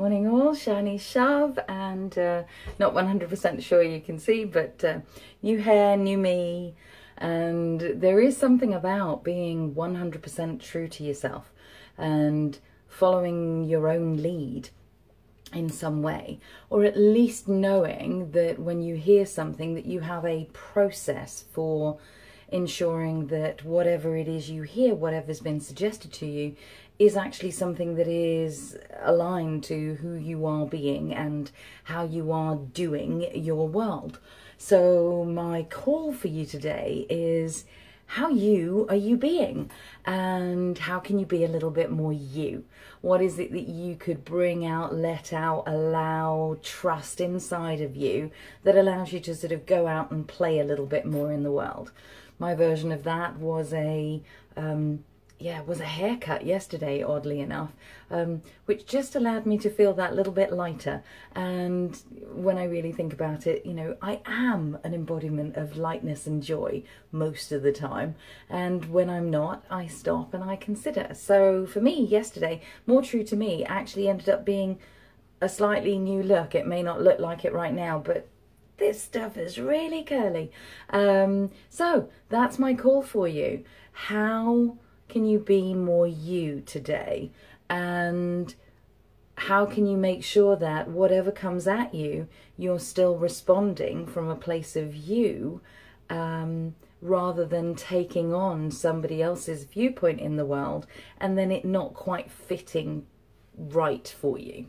Morning all, shiny shove and uh, not 100% sure you can see, but uh, new hair, new me, and there is something about being 100% true to yourself and following your own lead in some way, or at least knowing that when you hear something that you have a process for ensuring that whatever it is you hear, whatever's been suggested to you, is actually something that is aligned to who you are being and how you are doing your world. So, my call for you today is how you are you being? And how can you be a little bit more you? What is it that you could bring out let out allow trust inside of you that allows you to sort of go out and play a little bit more in the world? My version of that was a um, yeah, was a haircut yesterday, oddly enough, um, which just allowed me to feel that little bit lighter. And when I really think about it, you know, I am an embodiment of lightness and joy most of the time. And when I'm not, I stop and I consider. So for me, yesterday, more true to me, actually ended up being a slightly new look. It may not look like it right now, but this stuff is really curly. Um, so that's my call for you. How can you be more you today? And how can you make sure that whatever comes at you, you're still responding from a place of you um, rather than taking on somebody else's viewpoint in the world and then it not quite fitting right for you?